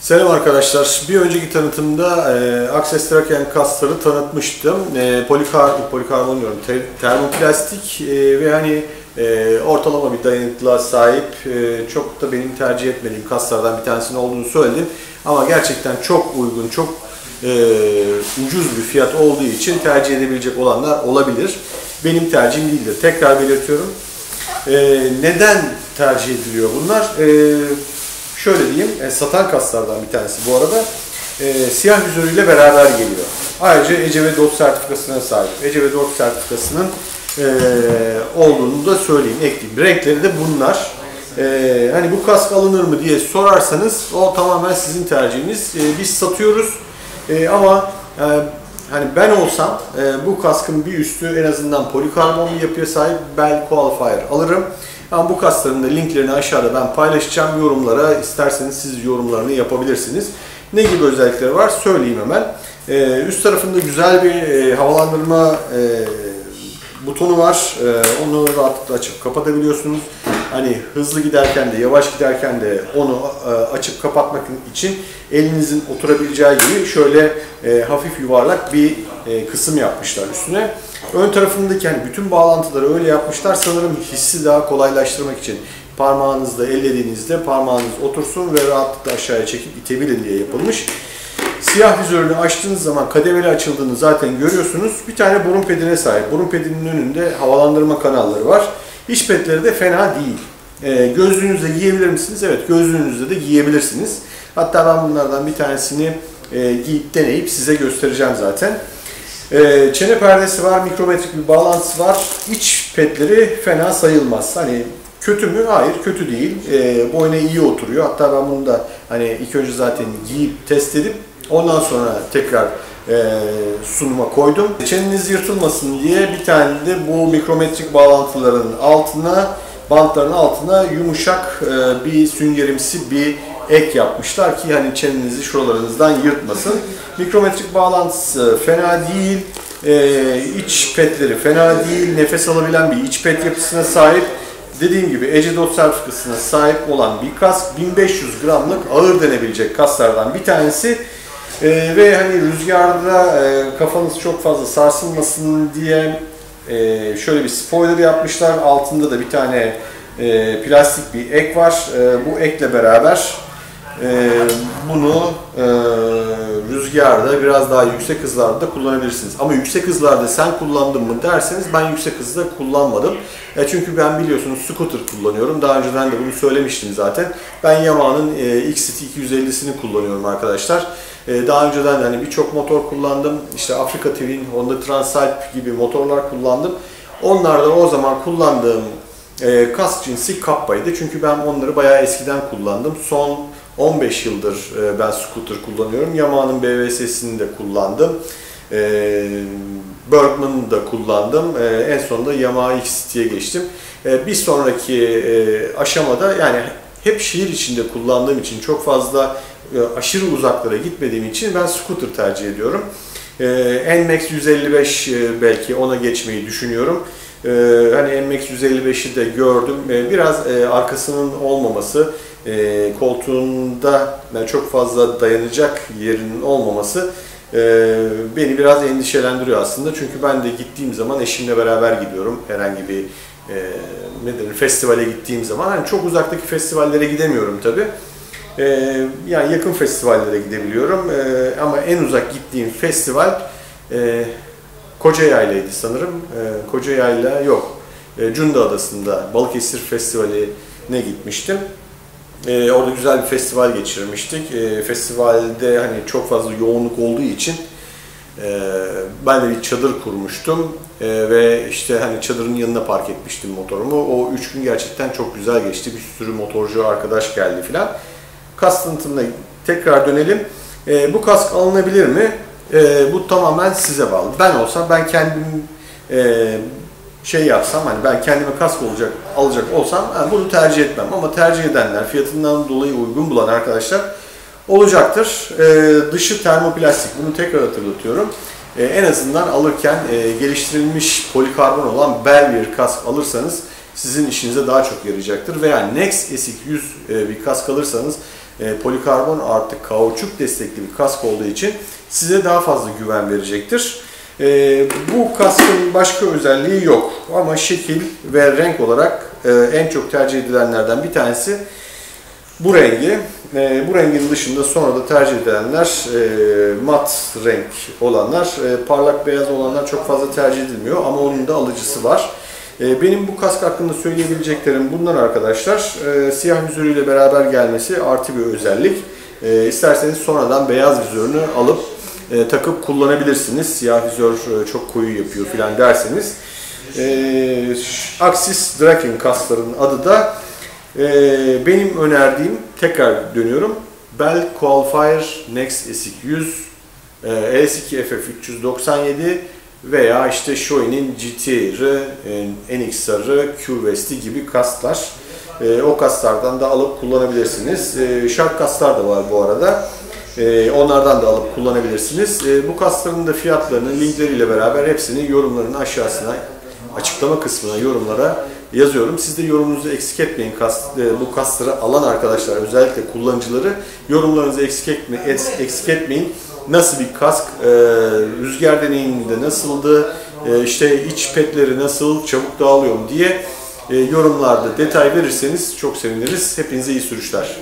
Selam arkadaşlar. Bir önceki tanıtımda e, Access Tracken kasları tanıtmıştım. E, polikar, polikarbon diyorum, te, termoplastik e, ve hani e, ortalama bir dayanıklılığa sahip e, çok da benim tercih etmediğim kaslardan bir tanesinin olduğunu söyledim. Ama gerçekten çok uygun, çok e, ucuz bir fiyat olduğu için tercih edebilecek olanlar olabilir. Benim tercihim değildir. Tekrar belirtiyorum. E, neden tercih ediliyor bunlar? E, şöyle diyeyim, e, satan kaslardan bir tanesi bu arada. E, siyah vizörüyle beraber geliyor. Ayrıca Ece ve DOT sertifikasına sahip. Ece ve DOT sertifikasının e, olduğunu da söyleyeyim, ekleyeyim. Renkleri de bunlar. E, hani bu kask alınır mı diye sorarsanız o tamamen sizin tercihiniz. E, biz satıyoruz e, ama e, hani ben olsam e, bu kaskın bir üstü en azından polikarbon bir yapıya sahip Bell Qualifier alırım. Ama bu kasların da linklerini aşağıda ben paylaşacağım. Yorumlara isterseniz siz yorumlarını yapabilirsiniz. Ne gibi özellikleri var söyleyeyim hemen. Ee, üst tarafında güzel bir e, havalandırma e, butonu var. E, onu rahatlıkla açıp kapatabiliyorsunuz. Hani hızlı giderken de yavaş giderken de onu e, açıp kapatmak için elinizin oturabileceği gibi şöyle e, hafif yuvarlak bir e, kısım yapmışlar üstüne. Ön tarafındaki hani bütün bağlantıları öyle yapmışlar sanırım hissi daha kolaylaştırmak için parmağınızla ellediğinizde parmağınız otursun ve rahatlıkla aşağıya çekip itebilin diye yapılmış. Siyah vizörünü açtığınız zaman kademeli açıldığını zaten görüyorsunuz. Bir tane burun pedine sahip. Burun pedinin önünde havalandırma kanalları var. İç pedleri de fena değil. E, gözlüğünüzde giyebilir misiniz? Evet gözlüğünüzde de giyebilirsiniz. Hatta ben bunlardan bir tanesini e, giyip deneyip size göstereceğim zaten. E, çene perdesi var, mikrometrik bir bağlantısı var. İç petleri fena sayılmaz. Hani kötü mü? Hayır, kötü değil. E, boyuna iyi oturuyor. Hatta ben bunu da hani ilk önce zaten giyip test edip ondan sonra tekrar e, sunuma koydum. Çeneniz yırtılmasın diye bir tane de bu mikrometrik bağlantıların altına, bantların altına yumuşak e, bir süngerimsi bir ek yapmışlar ki hani çenenizi şuralarınızdan yırtmasın. Mikrometrik bağlantısı fena değil. Ee, iç petleri fena değil. Nefes alabilen bir iç pet yapısına sahip. Dediğim gibi Ecedot sertifikasına sahip olan bir kask 1500 gramlık ağır denebilecek kaslardan bir tanesi. Ee, ve hani rüzgarda e, kafanız çok fazla sarsılmasın diye e, şöyle bir spoiler yapmışlar. Altında da bir tane e, plastik bir ek var. E, bu ekle beraber e, bunu e, rüzgarda biraz daha yüksek hızlarda kullanabilirsiniz. Ama yüksek hızlarda sen kullandın mı derseniz ben yüksek hızda kullanmadım. E, çünkü ben biliyorsunuz scooter kullanıyorum. Daha önceden de bunu söylemiştim zaten. Ben Yamaha'nın e, XCT 250'sini kullanıyorum arkadaşlar. E, daha önceden hani birçok motor kullandım. İşte Afrika Twin, Honda Transalp gibi motorlar kullandım. Onlarda o zaman kullandığım e, kask cinsi Kappa'ydı. Çünkü ben onları bayağı eskiden kullandım. Son 15 yıldır e, ben scooter kullanıyorum. Yamaha'nın BVS'sini de kullandım. E, Bergman'ı da kullandım. E, en sonunda Yamaha XT'ye geçtim. Bir sonraki aşamada yani hep şehir içinde kullandığım için çok fazla aşırı uzaklara gitmediğim için ben scooter tercih ediyorum. NMAX 155 belki ona geçmeyi düşünüyorum. Hani NMAX 155'i de gördüm. Biraz arkasının olmaması, e, koltuğunda çok fazla dayanacak yerinin olmaması e, beni biraz endişelendiriyor aslında. Çünkü ben de gittiğim zaman eşimle beraber gidiyorum. Herhangi bir e, ne denir, festivale gittiğim zaman. Hani çok uzaktaki festivallere gidemiyorum tabi. E, yani yakın festivallere gidebiliyorum. E, ama en uzak gittiğim festival e, Kocayayla'ydı sanırım. E, Kocayayla yok. E, Cunda Adası'nda Balıkesir Festivali'ne gitmiştim. E, orada güzel bir festival geçirmiştik. E, festivalde hani çok fazla yoğunluk olduğu için ben de bir çadır kurmuştum e, ve işte hani çadırın yanına park etmiştim motorumu. O üç gün gerçekten çok güzel geçti. Bir sürü motorcu arkadaş geldi filan. Kask tanıtımına tekrar dönelim. E, bu kask alınabilir mi? Bu tamamen size bağlı. Ben olsam ben kendim şey yapsam hani ben kendime kask olacak alacak olsam bunu tercih etmem ama tercih edenler fiyatından dolayı uygun bulan arkadaşlar olacaktır. Ee, dışı termoplastik bunu tekrar hatırlatıyorum. Ee, en azından alırken e, geliştirilmiş polikarbon olan Belvier kask alırsanız sizin işinize daha çok yarayacaktır. Veya Nex Esik 100 e, bir kask alırsanız e, polikarbon artı kauçuk destekli bir kask olduğu için size daha fazla güven verecektir. E, bu kaskın başka özelliği yok ama şekil ve renk olarak e, en çok tercih edilenlerden bir tanesi bu rengi. E, bu rengin dışında sonra da tercih edilenler e, mat renk olanlar, e, parlak beyaz olanlar çok fazla tercih edilmiyor ama onun da alıcısı var. E, benim bu kask hakkında söyleyebileceklerim bunlar arkadaşlar. E, siyah vizörüyle beraber gelmesi artı bir özellik. E, isterseniz sonradan beyaz vizörünü alıp e, takıp kullanabilirsiniz. Siyah vizör e, çok koyu yapıyor filan derseniz. E, Axis Draken kaskların adı da ee, benim önerdiğim, tekrar dönüyorum, Bell Qualifier Next S200, e, LS2 FF397 veya işte Shoei'nin GTR'ı, e, NXR'ı, Q-Vest'i gibi kastlar. E, o kastlardan da alıp kullanabilirsiniz. E, Shark kastlar da var bu arada. E, onlardan da alıp kullanabilirsiniz. E, bu kastların da fiyatlarını linkleriyle beraber hepsini yorumların aşağısına, açıklama kısmına, yorumlara yazıyorum. Siz de yorumunuzu eksik etmeyin. E, bu kasları alan arkadaşlar, özellikle kullanıcıları yorumlarınızı eksik, etme, eksik etmeyin. Nasıl bir kask, e, rüzgar deneyiminde nasıldı, e, işte iç petleri nasıl, çabuk dağılıyor mu diye e, yorumlarda detay verirseniz çok seviniriz. Hepinize iyi sürüşler.